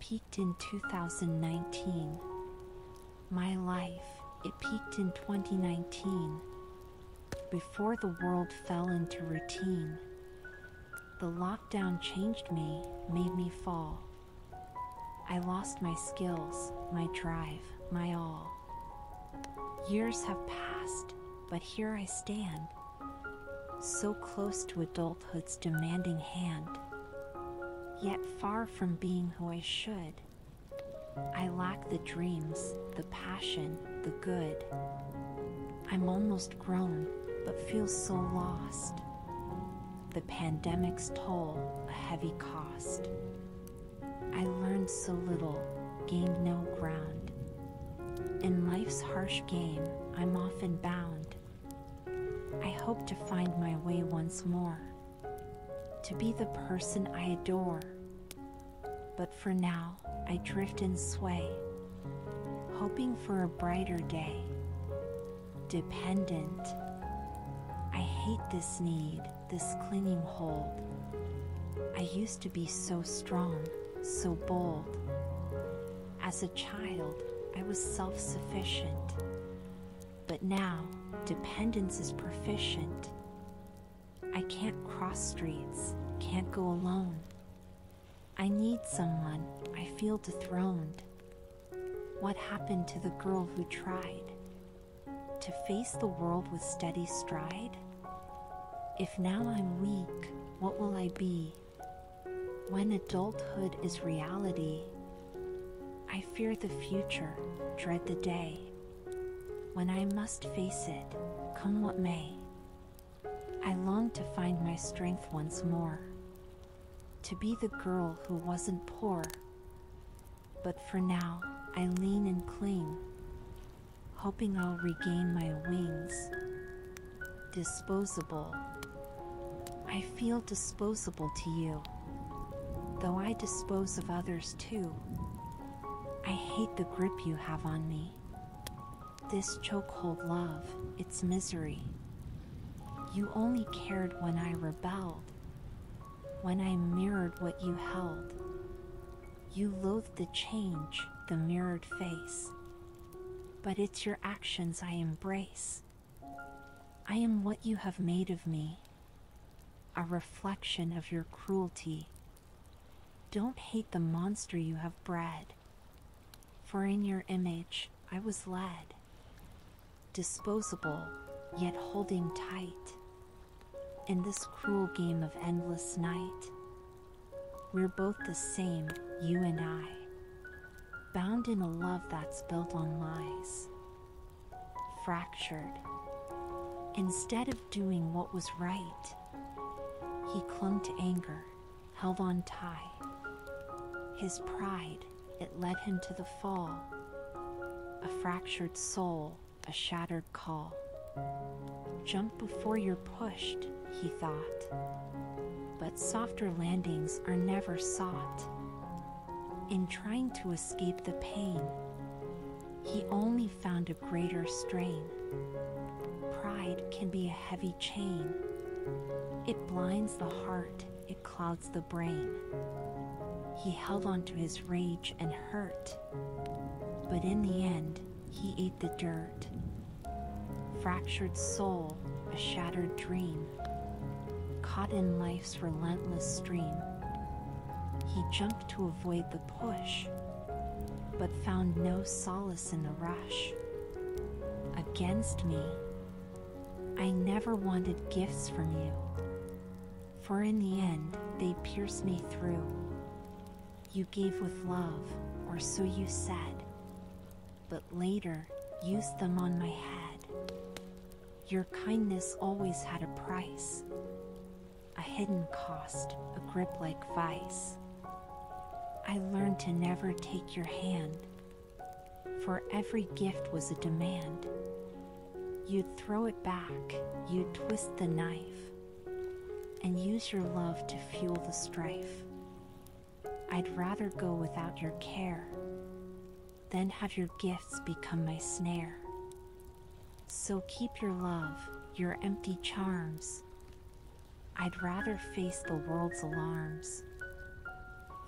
peaked in 2019. My life, it peaked in 2019. Before the world fell into routine. The lockdown changed me, made me fall. I lost my skills, my drive, my all. Years have passed, but here I stand, so close to adulthood's demanding hand, yet far from being who I should. I lack the dreams, the passion, the good. I'm almost grown, but feel so lost. The pandemic's toll, a heavy cost. I learned so little, gained no ground. In life's harsh game, I'm often bound. I hope to find my way once more, to be the person I adore. But for now, I drift and sway, hoping for a brighter day. Dependent. I hate this need, this clinging hold. I used to be so strong, so bold. As a child, I was self sufficient. But now, dependence is proficient. I can't cross streets, can't go alone. I need someone, I feel dethroned. What happened to the girl who tried to face the world with steady stride? If now I'm weak, what will I be? When adulthood is reality, I fear the future, dread the day when I must face it, come what may. I long to find my strength once more, to be the girl who wasn't poor. But for now, I lean and cling, hoping I'll regain my wings. Disposable. I feel disposable to you, though I dispose of others too. I hate the grip you have on me. This chokehold love, its misery. You only cared when I rebelled, when I mirrored what you held. You loathed the change, the mirrored face. But it's your actions I embrace. I am what you have made of me, a reflection of your cruelty. Don't hate the monster you have bred, for in your image I was led. Disposable, yet holding tight. In this cruel game of endless night, we're both the same, you and I, bound in a love that's built on lies. Fractured. Instead of doing what was right, he clung to anger, held on tight. His pride, it led him to the fall. A fractured soul, a shattered call. Jump before you're pushed, he thought. But softer landings are never sought. In trying to escape the pain, he only found a greater strain. Pride can be a heavy chain. It blinds the heart, it clouds the brain. He held on to his rage and hurt, but in the end, he ate the dirt. Fractured soul, a shattered dream, caught in life's relentless stream. He jumped to avoid the push, but found no solace in the rush. Against me, I never wanted gifts from you, for in the end they pierced me through. You gave with love, or so you said, but later used them on my head. Your kindness always had a price, a hidden cost, a grip like vice. I learned to never take your hand, for every gift was a demand. You'd throw it back, you'd twist the knife, and use your love to fuel the strife. I'd rather go without your care than have your gifts become my snare. So keep your love, your empty charms. I'd rather face the world's alarms.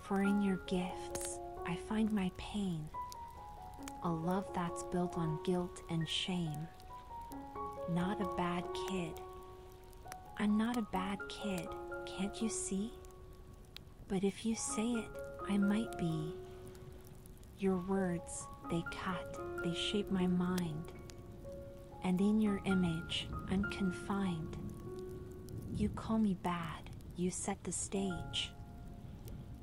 For in your gifts, I find my pain. A love that's built on guilt and shame. Not a bad kid. I'm not a bad kid, can't you see? But if you say it, I might be. Your words, they cut, they shape my mind. And in your image, I'm confined. You call me bad, you set the stage.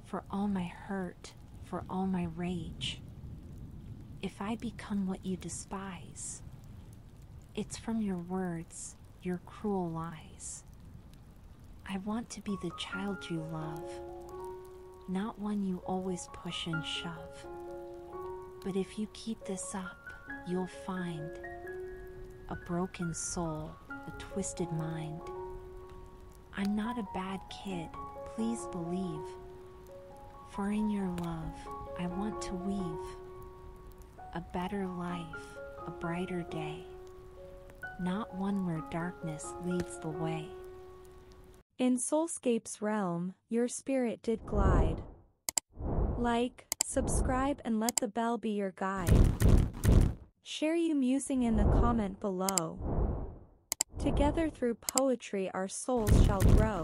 For all my hurt, for all my rage. If I become what you despise, it's from your words, your cruel lies. I want to be the child you love, not one you always push and shove. But if you keep this up, you'll find a broken soul, a twisted mind. I'm not a bad kid, please believe. For in your love, I want to weave a better life, a brighter day, not one where darkness leads the way. In Soulscape's realm, your spirit did glide. Like, subscribe and let the bell be your guide. Share you musing in the comment below. Together through poetry our souls shall grow.